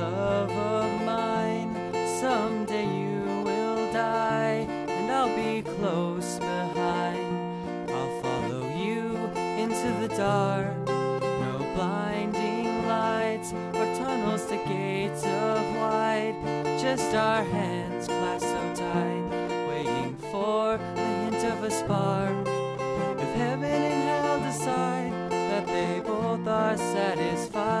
love of mine, someday you. I'll be close behind. I'll follow you into the dark. No blinding lights or tunnels to gates of light. Just our hands clasped so tight, waiting for the hint of a spark. If heaven and hell decide that they both are satisfied.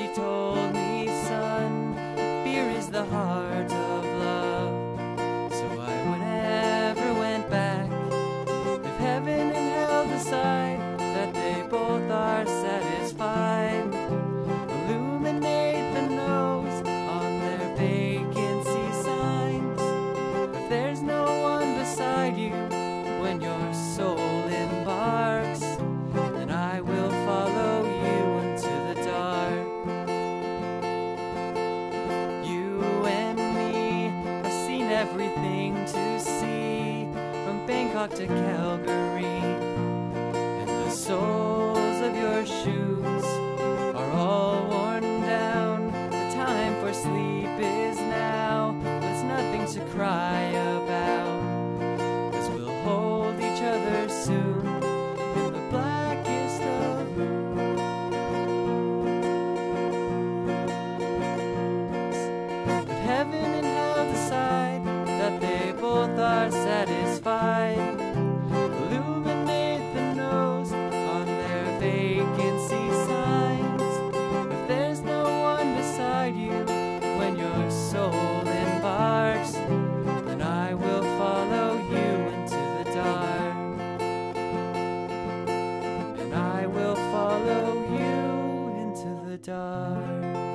she told everything to see from Bangkok to Calgary. And the soles of your shoes are all worn down. The time for sleep is now, there's nothing to cry. satisfied. Illuminate the nose on their vacancy signs. If there's no one beside you when your soul embarks, then I will follow you into the dark. And I will follow you into the dark.